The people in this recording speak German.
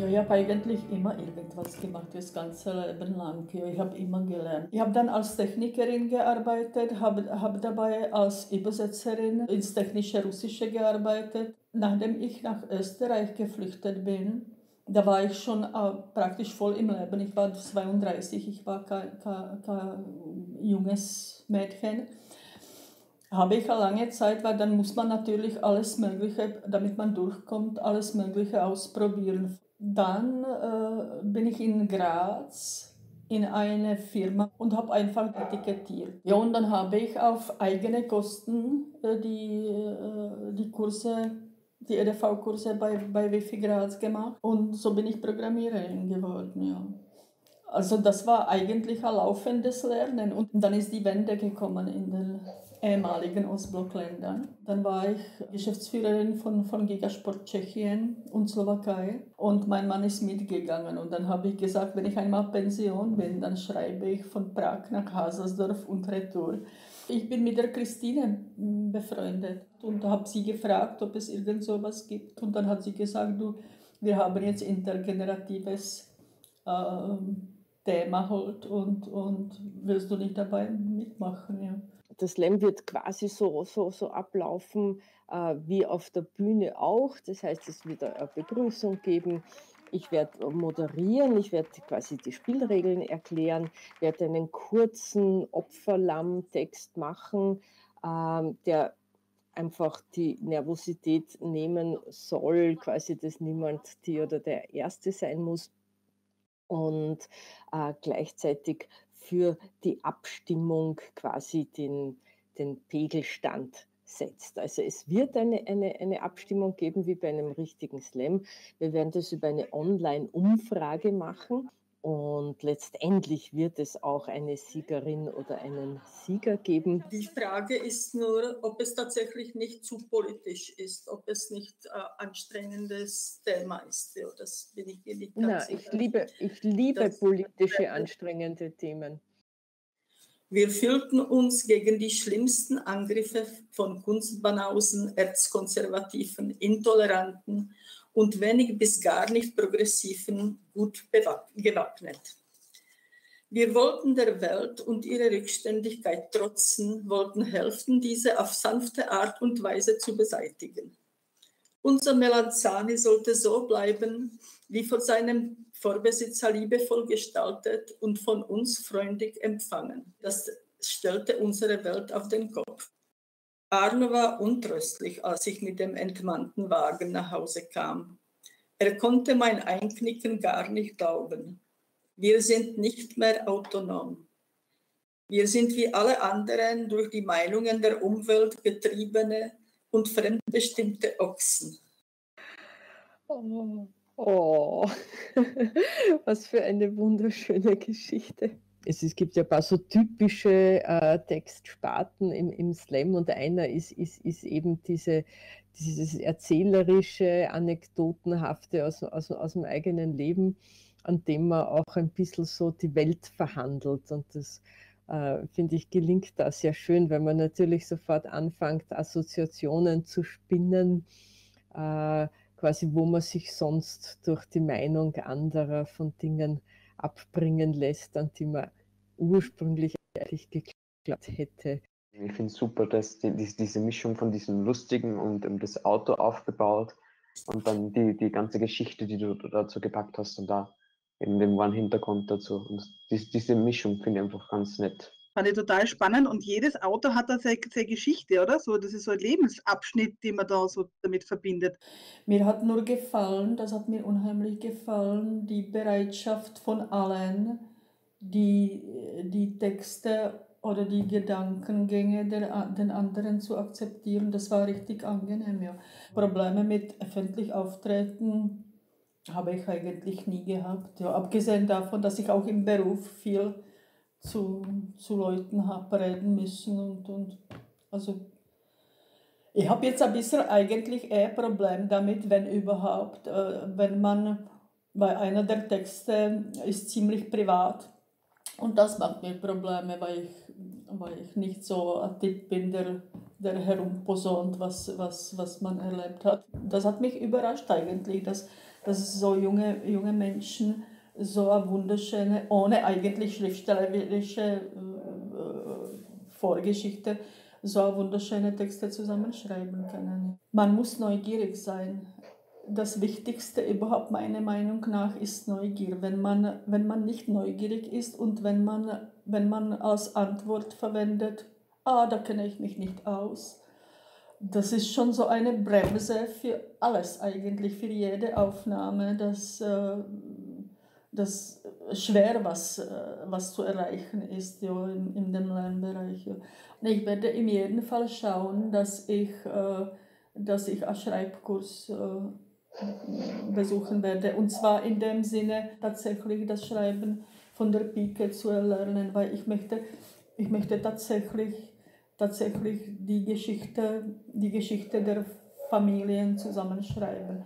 Ja, ich habe eigentlich immer irgendwas gemacht, das ganze Leben lang. Ja, ich habe immer gelernt. Ich habe dann als Technikerin gearbeitet, habe hab dabei als Übersetzerin ins technische Russische gearbeitet. Nachdem ich nach Österreich geflüchtet bin, da war ich schon äh, praktisch voll im Leben. Ich war 32, ich war kein, kein, kein junges Mädchen habe ich eine lange Zeit, weil dann muss man natürlich alles Mögliche, damit man durchkommt, alles Mögliche ausprobieren. Dann äh, bin ich in Graz in eine Firma und habe einfach etikettiert. Ja, und dann habe ich auf eigene Kosten äh, die, äh, die Kurse, die EDV-Kurse bei, bei Wifi Graz gemacht und so bin ich Programmiererin geworden, ja. Also das war eigentlich ein laufendes Lernen und dann ist die Wende gekommen in den ehemaligen Ostblockländern. Dann war ich Geschäftsführerin von, von Gigasport Tschechien und Slowakei und mein Mann ist mitgegangen. Und dann habe ich gesagt, wenn ich einmal Pension bin, dann schreibe ich von Prag nach Hasersdorf und Retour. Ich bin mit der Christine befreundet und habe sie gefragt, ob es irgend so was gibt. Und dann hat sie gesagt, du, wir haben jetzt intergeneratives äh, Thema halt und, und willst du nicht dabei mitmachen? Ja das Slam wird quasi so, so, so ablaufen äh, wie auf der Bühne auch. Das heißt, es wird eine Begrüßung geben. Ich werde moderieren, ich werde quasi die Spielregeln erklären, werde einen kurzen Opferlamm-Text machen, äh, der einfach die Nervosität nehmen soll, quasi, dass niemand die oder der Erste sein muss und äh, gleichzeitig für die Abstimmung quasi den, den Pegelstand setzt. Also es wird eine, eine, eine Abstimmung geben wie bei einem richtigen Slam. Wir werden das über eine Online-Umfrage machen und letztendlich wird es auch eine Siegerin oder einen Sieger geben. Die Frage ist nur, ob es tatsächlich nicht zu politisch ist, ob es nicht ein äh, anstrengendes Thema ist. Ja, das bin ich mir nicht ganz Na, sicher. Ich liebe, ich liebe politische, anstrengende Themen. Wir fühlten uns gegen die schlimmsten Angriffe von Kunstbanausen, Erzkonservativen, Intoleranten und wenig bis gar nicht progressiven gut gewappnet. Wir wollten der Welt und ihrer Rückständigkeit trotzen, wollten helfen, diese auf sanfte Art und Weise zu beseitigen. Unser Melanzani sollte so bleiben, wie von seinem Vorbesitzer liebevoll gestaltet und von uns freundlich empfangen. Das stellte unsere Welt auf den Kopf. Arno war untröstlich, als ich mit dem entmannten Wagen nach Hause kam. Er konnte mein Einknicken gar nicht glauben. Wir sind nicht mehr autonom. Wir sind wie alle anderen durch die Meinungen der Umwelt getriebene und fremdbestimmte Ochsen. Oh, oh. was für eine wunderschöne Geschichte es, es gibt ja ein paar so typische äh, Textsparten im, im Slam und einer ist, ist, ist eben diese, dieses erzählerische, anekdotenhafte aus, aus, aus dem eigenen Leben, an dem man auch ein bisschen so die Welt verhandelt. Und das äh, finde ich gelingt da sehr schön, weil man natürlich sofort anfängt, Assoziationen zu spinnen, äh, quasi wo man sich sonst durch die Meinung anderer von Dingen abbringen lässt, an die man ursprünglich eigentlich geglaubt hätte. Ich finde es super, dass die, diese Mischung von diesem Lustigen und um, das Auto aufgebaut und dann die, die ganze Geschichte, die du dazu gepackt hast und da eben den wahren Hintergrund dazu. Und die, diese Mischung finde ich einfach ganz nett. Fand ich total spannend und jedes Auto hat da seine, seine Geschichte, oder? So, das ist so ein Lebensabschnitt, den man da so damit verbindet. Mir hat nur gefallen, das hat mir unheimlich gefallen, die Bereitschaft von allen, die, die Texte oder die Gedankengänge der, den anderen zu akzeptieren. Das war richtig angenehm. Ja. Probleme mit öffentlich Auftreten habe ich eigentlich nie gehabt. Ja. Abgesehen davon, dass ich auch im Beruf viel zu, zu Leuten reden müssen und, und also ich habe jetzt ein bisschen eigentlich eher Problem damit, wenn überhaupt, äh, wenn man bei einer der Texte ist ziemlich privat und das macht mir Probleme, weil ich, weil ich nicht so ein Typ bin, der der herumposaunt, was, was, was man erlebt hat. Das hat mich überrascht eigentlich, dass, dass so junge, junge Menschen so eine wunderschöne, ohne eigentlich schriftstellerische äh, Vorgeschichte, so wunderschöne Texte zusammenschreiben können. Man muss neugierig sein. Das Wichtigste überhaupt meiner Meinung nach ist Neugier. Wenn man, wenn man nicht neugierig ist und wenn man, wenn man als Antwort verwendet, ah, da kenne ich mich nicht aus, das ist schon so eine Bremse für alles eigentlich, für jede Aufnahme, dass, äh, dass schwer was, äh, was zu erreichen ist ja, in, in dem Lernbereich. Ja. Ich werde in jedem Fall schauen, dass ich, äh, dass ich einen Schreibkurs besuchen werde. Und zwar in dem Sinne, tatsächlich das Schreiben von der Pike zu erlernen, weil ich möchte, ich möchte tatsächlich, tatsächlich die Geschichte, die Geschichte der Familien zusammenschreiben.